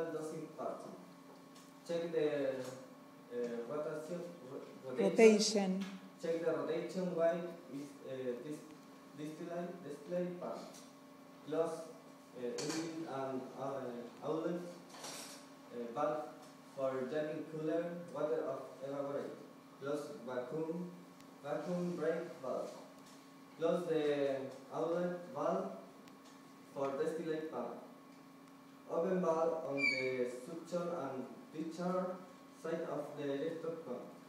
central dosing part. Check the uh, rotation, ro- rotation, Check the rotation while is uh, this display display part. Close uh, engine and uh, outlet uh, valve for jetting cooler water of evaporate. Close vacuum vacuum brake valve. Close the outlet valve for distillate part. Open on the suction and discharge side of the electric pump.